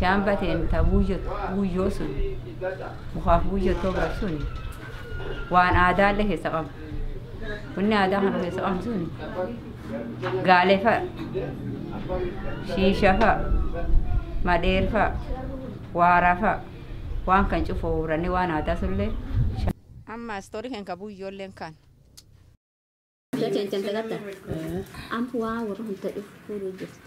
shambateen ta buyyoo sun mukaaf buyyottoo bab sun waan aadaalle keessa qabu kunni aadaa kana keessa qabu sun gaalefa shiishafa madheerfa waarafa waan kan cufooranii waan aadaa sunillee amma istoorii kenka buyyoolleen kan kencan tagatta ampu waa warra hunta dhufu fuudhuu jirti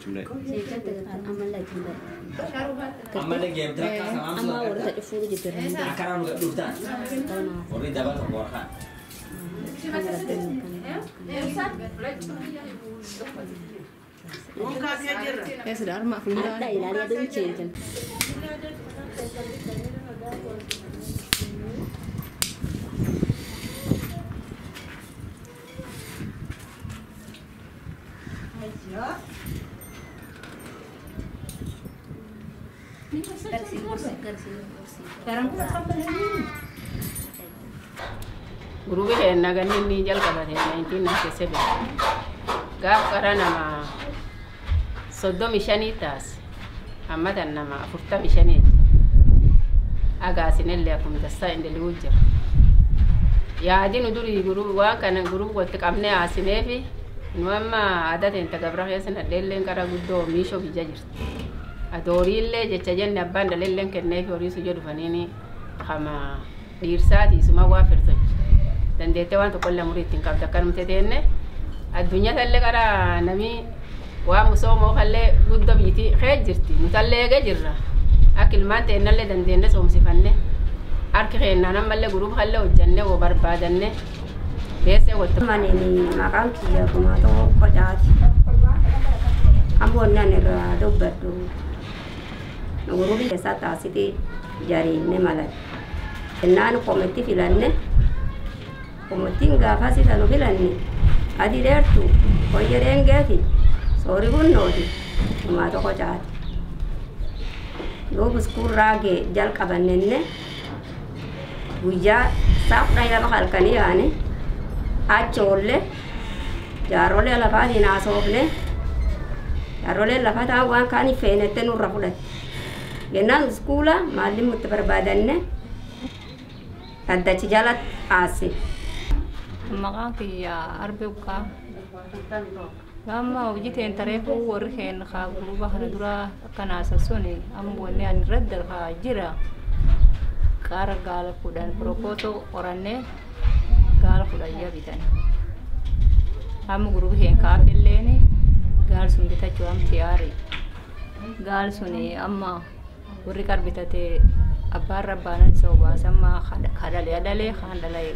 cumle. Saya kata amal lagi mbak. Ammallee geemtira akka Amma Yeah. Kursi, kursi, kursi, kursi. Sekarang kita sampai ini. gurube he naganin ni jalqabate 1997 gaaf qara nama soddomi shanii taase ammatan nama afurtami shanii agaasinelle akum dassa indeli wujjira yaadinu durii waan kana gurub walitti qabne aasineefi Nuwamma aadaatiin itti gabraafiyaasin addeelleen karaa guddoo miishoo fijaa jirti. Ati horiillee jecha jenne abbaan daleelleen kenneef horii sujja dhufaniini hama dhiirsaati isuma waa firtochi. Dandeettee waan tokko illee umurii ittiin qabda akkanuma teteenne addunyaa tallee karaa namii waa musoomoo kallee guddaa biitii xeej jirti nu tallee eegee jirra. Akka ilmaan ta'ennallee dandeenne soomsifanne harki keennaan ammallee guruuf kallee hojjannee hoo barbaadannee. Beessee walitti Manini maqaan kiyya gumaatoo qocaati. Amboonnan irraa dubbadhu. Gurubii keessaa taasitee jariinne malan. Innaan qometti filanne. Qomettiin gaafa sitanu filanne. Adi dheertu hoyyereen geeti. Soori bunnooti. Gumaatoo qocaati. Yoo buskuurraa gee jalqabannenne guyyaa saafdha lama halkanii yaane. Achoolle jaarrolee lafaatiin haasoofne jaarrolee lafataa waan kaanii feenette nurra fudhatte yennaan iskuula maallimmu itti barbaadanne addachi jala aase maqaan kiyya arbe uqqaa amma hojii teen tareefu warri keen guruba kana dura akkanaasa suni amma wanni jira. Qaara gaala kudhan prokootoo qorannee gaara fudhayyaa bitan hamma gurguru hin kaafilleen gaari sun bitachuu hamti yaari gaari sun amma warri qar bitate abbaan rabbaanan isa obaasammaa kadhalee dhalee kaan dhalee.